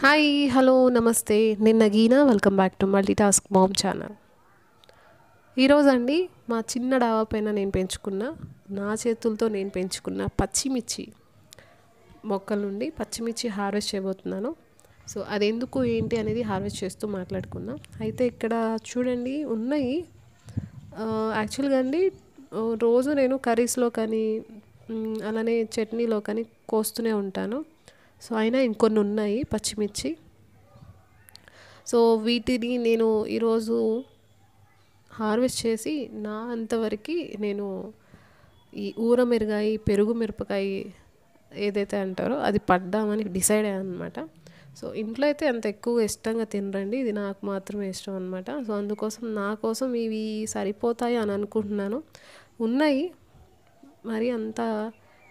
Hi hello నమస్తే. నిన్న Geena welcome back to multi task mom channel ఈరోజు అండి మా చిన్న డాబా పైన నేను పెంచుకున్న నా చేతులతో నేను పెంచుకున్న పచ్చిమిర్చి మొక్కల నుండి పచ్చిమిర్చి హార్వెస్ట్ చేయబోతున్నాను. సో అది ఎందుకు ఏంటి అనేది హార్వెస్ట్ చేస్తూ మాట్లాడుకుందాం. అయితే ఇక్కడ చూడండి ఉన్నాయి. యాక్చువల్గా అండి రోజు నేను కర్రీస్లో కానీ అలానే చట్నీలో కానీ కోస్తూనే ఉంటాను. సో అయినా ఇంకొన్ని ఉన్నాయి పచ్చిమిర్చి. సో వీటిని నేను ఈరోజు హార్వెస్ట్ చేసి నా అంతవరకు నేను ఈ ఊర మిరగాయి పెరుగు మిరపకాయ ఏదైతే అంటారో అది పడ్డామని డిసైడ్ అయ్యాను అనమాట సో ఇంట్లో అయితే అంత ఎక్కువ ఇష్టంగా తినరండి ఇది నాకు మాత్రమే ఇష్టం అనమాట సో అందుకోసం నా కోసం ఇవి సరిపోతాయి అని అనుకుంటున్నాను. ఉన్నాయి మరి అంత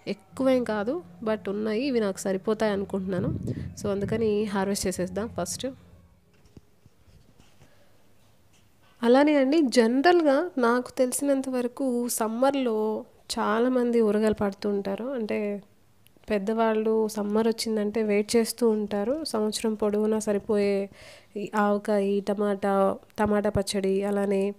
ఎక్కువేం కాదు బట్ ఉన్నాయి. ఇవి నాకు సరిపోతాయి అనుకుంటున్నాను. సో అందుకని హార్వెస్ట్ చేసేద్దాం ఫస్ట్. అలానే అండి జనరల్గా నాకు తెలిసినంత వరకు సమ్మర్లో చాలామంది ఉరగలు పడుతూ ఉంటారు. అంటే పెద్దవాళ్ళు సమ్మర్ వచ్చిందంటే వెయిట్ చేస్తూ ఉంటారు. సంవత్సరం పొడవునా సరిపోయే ఆవకాయ టమాటా టమాటా పచ్చడి అలానే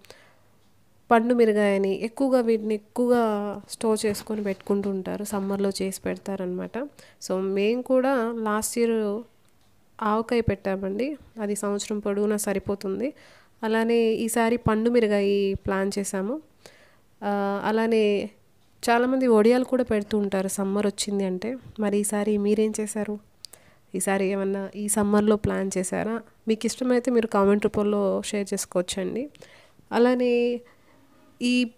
పండు మిరగాయని ఎక్కువగా వీటిని ఎక్కువగా స్టోర్ చేసుకొని పెట్టుకుంటూ ఉంటారు సమ్మర్లో చేసి పెడతారనమాట సో మేము కూడా లాస్ట్ ఇయర్ ఆవకాయ పెట్టామండి. అది సంవత్సరం పొడవునా సరిపోతుంది. అలానే ఈసారి పండు మిరగాయ ప్లాన్ చేశాము. అలానే చాలామంది వడియాలు కూడా పెడుతూ ఉంటారు సమ్మర్ వచ్చింది అంటే. మరి ఈసారి మీరేం చేశారు? ఈసారి ఏమన్నా ఈ సమ్మర్లో ప్లాన్ చేశారా? మీకు ఇష్టమైతే మీరు కామెంట్ రూపంలో షేర్ చేసుకోవచ్చండి. అలానే ఈ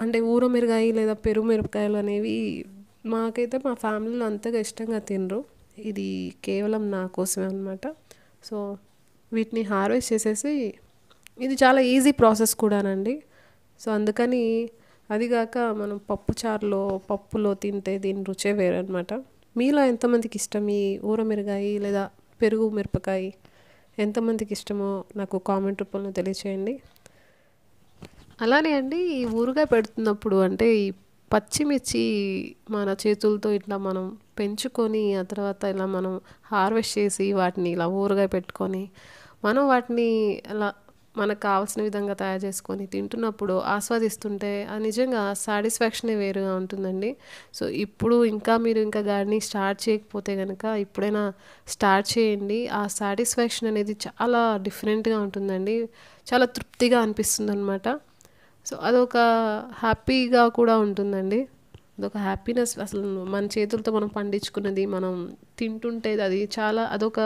అంటే ఊర మిరగాయ లేదా పెరుగు మిరపకాయలు అనేవి మాకైతే మా ఫ్యామిలీలో అంతగా ఇష్టంగా తినరు. ఇది కేవలం నా కోసమే అనమాట సో వీటిని హార్వెస్ట్ చేసేసి ఇది చాలా ఈజీ ప్రాసెస్ కూడానండి. సో అందుకని అదిగాక మనం పప్పు చారులో పప్పులో తింటే దీని రుచే వేరనమాట మీలో ఎంతమందికి ఇష్టం? ఈ ఊర మిరగాయ లేదా పెరుగు మిరపకాయ? ఎంతమందికి ఇష్టమో నాకు కామెంట్ రూపంలో తెలియచేయండి. అలానే అండి ఈ ఊరుగా పెడుతున్నప్పుడు అంటే ఈ పచ్చిమిర్చి మన చేతులతో ఇట్లా మనం పెంచుకొని ఆ తర్వాత ఇలా మనం హార్వెస్ట్ చేసి వాటిని ఇలా ఊరగా పెట్టుకొని మనం వాటిని అలా మనకు కావాల్సిన విధంగా తయారు చేసుకొని తింటున్నప్పుడు ఆస్వాదిస్తుంటే ఆ నిజంగా సాటిస్ఫాక్షనే వేరుగా ఉంటుందండి. సో ఇప్పుడు ఇంకా మీరు ఇంకా గార్డెనింగ్ స్టార్ట్ చేయకపోతే కనుక ఇప్పుడైనా స్టార్ట్ చేయండి. ఆ సాటిస్ఫాక్షన్ అనేది చాలా డిఫరెంట్గా ఉంటుందండి. చాలా తృప్తిగా అనిపిస్తుంది అనమాట సో అదొక హ్యాపీగా కూడా ఉంటుందండి. అదొక హ్యాపీనెస్ అసలు మన చేతులతో మనం పండించుకున్నది మనం తింటుంటే అది చాలా అదొక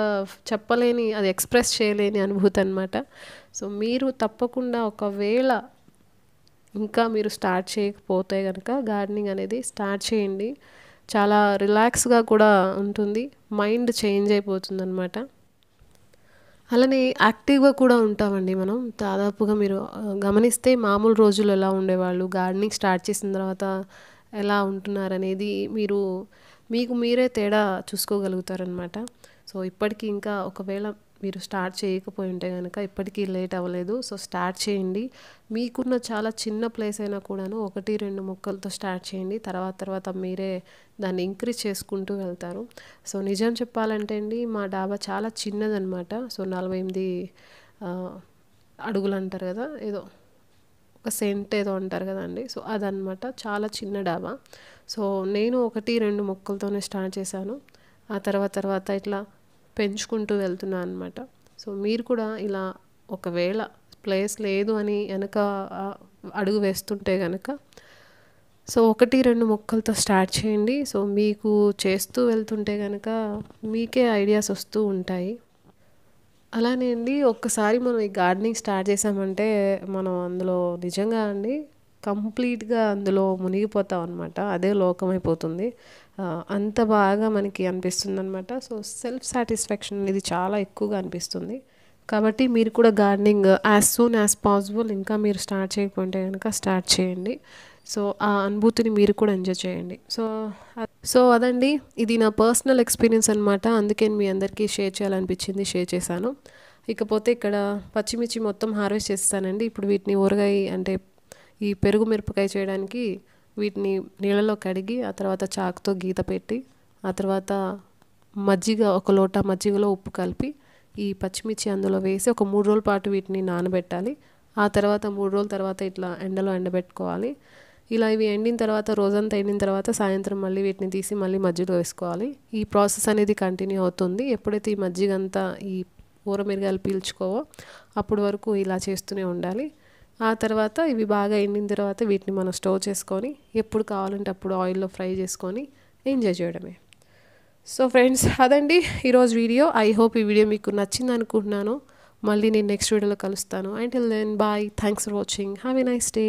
చెప్పలేని అది ఎక్స్ప్రెస్ చేయలేని అనుభూతి అనమాట సో మీరు తప్పకుండా ఒకవేళ ఇంకా మీరు స్టార్ట్ చేయకపోతే కనుక గార్డెనింగ్ అనేది స్టార్ట్ చేయండి. చాలా రిలాక్స్గా కూడా ఉంటుంది. మైండ్ చేంజ్ అయిపోతుంది అనమాట అలానే యాక్టివ్గా కూడా ఉంటామండి మనం. దాదాపుగా మీరు గమనిస్తే మామూలు రోజులు ఎలా ఉండేవాళ్ళు గార్డెనింగ్ స్టార్ట్ చేసిన తర్వాత ఎలా ఉంటున్నారనేది మీరు మీకు మీరే తేడా చూసుకోగలుగుతారనమాట సో ఇప్పటికీ ఇంకా ఒకవేళ మీరు స్టార్ట్ చేయకపోయి ఉంటే కనుక ఇప్పటికీ లేట్ అవ్వలేదు. సో స్టార్ట్ చేయండి. మీకున్న చాలా చిన్న ప్లేస్ అయినా కూడాను ఒకటి రెండు మొక్కలతో స్టార్ట్ చేయండి. తర్వాత తర్వాత మీరే దాన్ని ఇంక్రీజ్ చేసుకుంటూ వెళ్తారు. సో నిజం చెప్పాలంటే అండి మా డాబా చాలా చిన్నదనమాట సో నలభై ఎనిమిది అడుగులు అంటారు కదా ఏదో ఒక సెంట్ ఏదో అంటారు కదండి. సో అదనమాట చాలా చిన్న డాబా. సో నేను ఒకటి రెండు మొక్కలతోనే స్టార్ట్ చేశాను. ఆ తర్వాత తర్వాత ఇట్లా పెంచుకుంటూ వెళ్తున్నాను అనమాట సో మీరు కూడా ఇలా ఒకవేళ ప్లేస్ లేదు అని వెనక అడుగు వేస్తుంటే కనుక సో ఒకటి రెండు మొక్కలతో స్టార్ట్ చేయండి. సో మీకు చేస్తూ వెళ్తుంటే కనుక మీకే ఐడియాస్ వస్తూ ఉంటాయి. అలానే అండి ఒక్కసారి మనం ఈ గార్డెనింగ్ స్టార్ట్ చేసామంటే మనం అందులో నిజంగా అండి కంప్లీట్గా అందులో మునిగిపోతాం అనమాట అదే లోకం అయిపోతుంది అంత బాగా మనకి అనిపిస్తుంది అనమాట సో సెల్ఫ్ సాటిస్ఫాక్షన్ అనేది చాలా ఎక్కువగా అనిపిస్తుంది. కాబట్టి మీరు కూడా gardening as soon as possible ఇంకా మీరు స్టార్ట్ చేయకపోతే కనుక స్టార్ట్ చేయండి. సో ఆ అనుభూతిని మీరు కూడా ఎంజాయ్ చేయండి. సో సో అదండి. ఇది నా పర్సనల్ ఎక్స్పీరియన్స్ అనమాట అందుకే మీ అందరికీ షేర్ చేయాలనిపించింది షేర్ చేశాను. ఇకపోతే ఇక్కడ పచ్చిమిర్చి మొత్తం హార్వెస్ట్ చేస్తానండి. ఇప్పుడు వీటిని ఊరగాయ అంటే ఈ పెరుగు మిరపకాయ చేయడానికి వీటిని నీళ్ళలో కడిగి ఆ తర్వాత చాకుతో గీత పెట్టి ఆ తర్వాత మజ్జిగ ఒక లోట మజ్జిగలో ఉప్పు కలిపి ఈ పచ్చిమిర్చి అందులో వేసి ఒక మూడు రోజుల పాటు వీటిని నానబెట్టాలి. ఆ తర్వాత మూడు రోజుల తర్వాత ఇట్లా ఎండలో ఎండబెట్టుకోవాలి. ఇలా ఇవి ఎండిన తర్వాత రోజంతా ఎండిన తర్వాత సాయంత్రం మళ్ళీ వీటిని తీసి మళ్ళీ మజ్జిగలో వేసుకోవాలి. ఈ ప్రాసెస్ అనేది కంటిన్యూ అవుతుంది. ఎప్పుడైతే ఈ మజ్జిగ అంతా ఈ ఊరమిరగాయలు పీల్చుకోవో అప్పటి వరకు ఇలా చేస్తూనే ఉండాలి. ఆ తర్వాత ఇవి బాగా ఎండిన తర్వాత వీటిని మనం స్టోర్ చేసుకొని ఎప్పుడు కావాలంటే అప్పుడు ఆయిల్లో ఫ్రై చేసుకొని ఎంజాయ్ చేయడమే. సో ఫ్రెండ్స్ అదండి ఈరోజు వీడియో. ఐ హోప్ ఈ వీడియో మీకు నచ్చింది అనుకుంటున్నాను. మళ్ళీ నేను నెక్స్ట్ వీడియోలో కలుస్తాను. Until then bye thanks for watching have a nice day